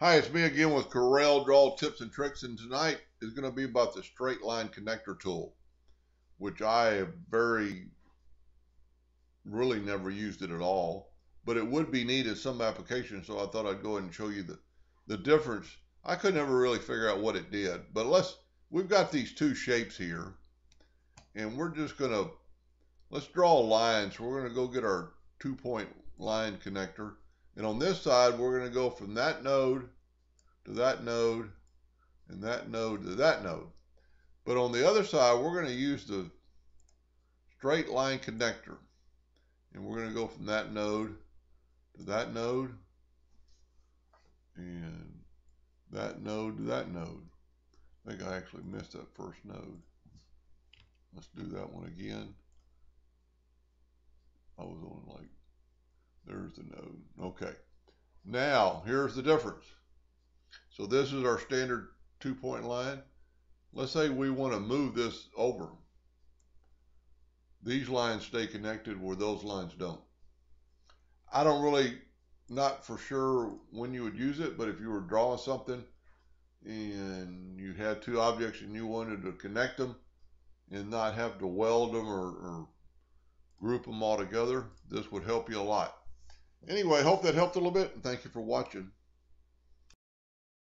Hi, it's me again with Corel Draw Tips and Tricks, and tonight is going to be about the straight line connector tool, which I have very, really never used it at all, but it would be neat in some applications, so I thought I'd go ahead and show you the, the difference. I could never really figure out what it did, but let's, we've got these two shapes here, and we're just going to, let's draw a line, so we're going to go get our two-point line connector, and on this side, we're going to go from that node to that node and that node to that node. But on the other side, we're going to use the straight line connector. And we're going to go from that node to that node and that node to that node. I think I actually missed that first node. Let's do that one again. I was on like the node. Okay. Now, here's the difference. So this is our standard two-point line. Let's say we want to move this over. These lines stay connected where those lines don't. I don't really, not for sure when you would use it, but if you were drawing something and you had two objects and you wanted to connect them and not have to weld them or, or group them all together, this would help you a lot. Anyway, hope that helped a little bit, and thank you for watching.